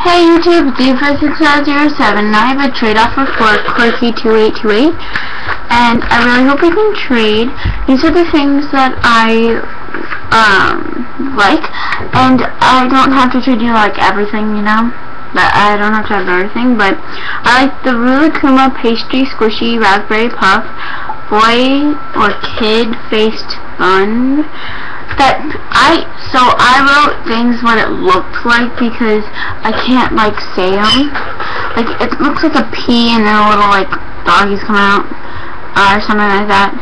Hey YouTube, D4607, and I have a trade offer for corky2828, and I really hope we can trade. These are the things that I, um, like, and I don't have to trade you, like, everything, you know? But I don't have to have everything, but I like the Rilakkuma Pastry Squishy Raspberry Puff Boy or Kid Faced Bun that I so I wrote things what it looked like because I can't like say them. Like it looks like a a P and then a little like doggies come out uh, or something like that.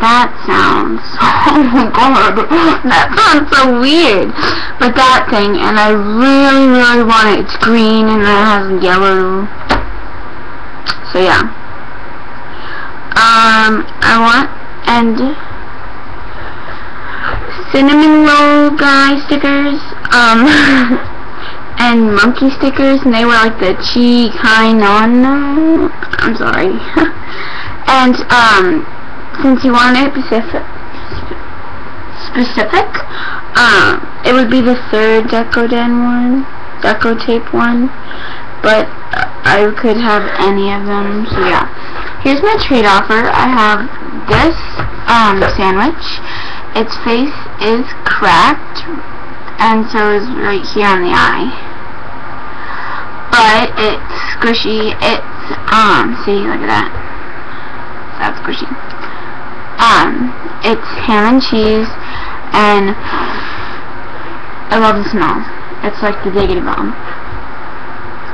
That sounds oh my god, that sounds so weird. But that thing, and I really really want it. It's green and it has yellow. So yeah. Um, I want and cinnamon roll guy stickers, um, and monkey stickers, and they were like the chi kai non. I'm sorry. and um, since you wanted specific, specific, um, it would be the third Decoden one, Deco tape one, but I could have any of them. So yeah, here's my trade offer. I have this um sandwich its face is cracked, and so is right here on the eye. But it's squishy. It's, um, see, look at that. That's squishy. Um, it's ham and cheese, and I love the smell. It's like the diggity bomb.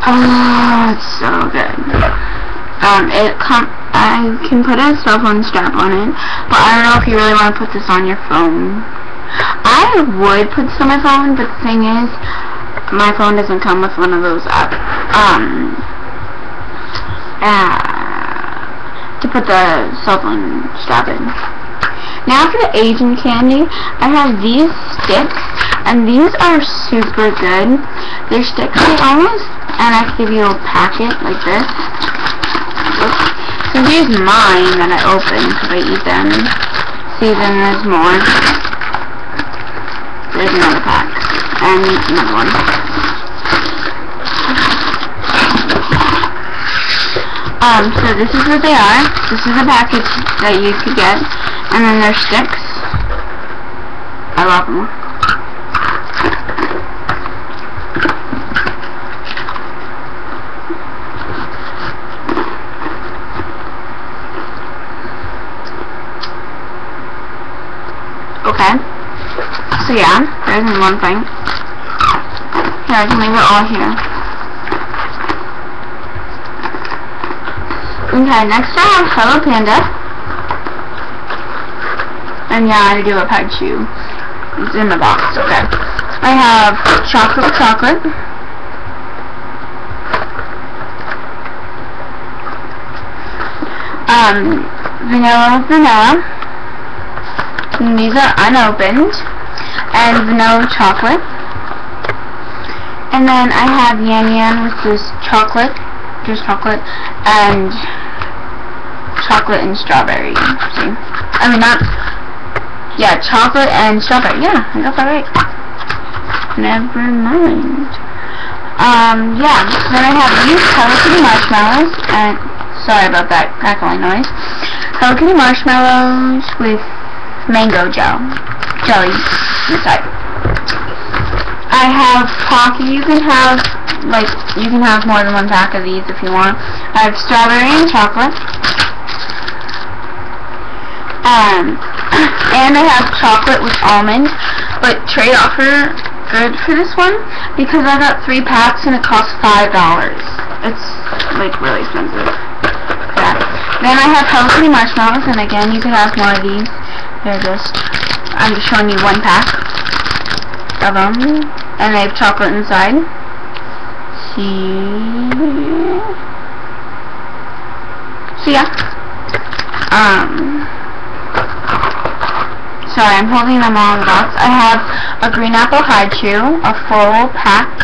Oh, it's so good. Um, it com I can put a cell phone strap on it, but I don't know if you really want to put this on your phone. I would put this on my phone, but the thing is, my phone doesn't come with one of those up, um, uh, to put the cell phone strap in. Now for the Asian candy, I have these sticks, and these are super good. They're sticks, they almost, and I can give you a packet like this. So here's mine that I opened because I eat them. See, then there's more. There's another pack. And another one. Um, so this is what they are. This is a package that you could get. And then there's sticks. I love them. Okay. So yeah, there's one thing. Here, I can leave it all here. Okay, next I have Hello Panda. And yeah, I do a Pikachu. It's in the box, okay. I have chocolate chocolate. Um, vanilla vanilla. And these are unopened. And vanilla chocolate. And then I have Yan Yan, which is chocolate, just chocolate, and chocolate and strawberry. See? I mean, not, yeah, chocolate and strawberry. Yeah, I got that right. Never mind. Um, yeah, then I have these Hello Kitty marshmallows, and, sorry about that crackling noise. Hello Kitty marshmallows with mango gel, jelly inside. I have Pocky. You can have, like, you can have more than one pack of these if you want. I have strawberry and chocolate. Um, and I have chocolate with almond, but trade offer good for this one because I got three packs and it costs five dollars. It's like really expensive. Yeah. Then I have Hello Kitty marshmallows, and again, you can have more of these. They're just, I'm just showing you one pack of them, and they have chocolate inside. See? So yeah. Um, sorry, I'm holding them all in the box. I have a green apple Hi-Chew, a full pack,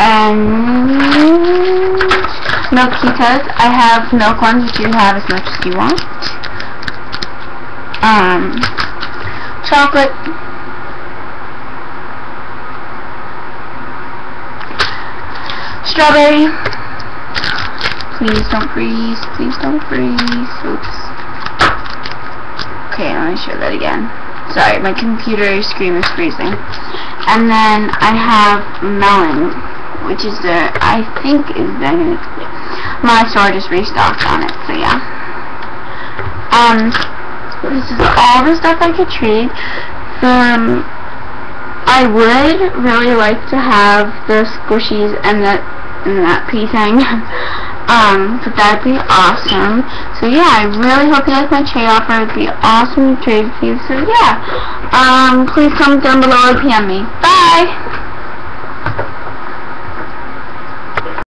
and Milkitas. I have milk ones you have as much as you want. Um, chocolate. strawberry. Please don't freeze. Please don't freeze. Oops. Okay, let me show that again. Sorry, my computer screen is freezing. And then I have melon, which is the, I think is the, my store just restocked on it, so yeah. Um, this is all the stuff I could trade. Um, I would really like to have the squishies and that, and that pea thing. Um, but that'd be awesome. So yeah, I really hope you like my trade offer. It'd be awesome to trade with you. So yeah, um, please comment down below or PM me. Bye!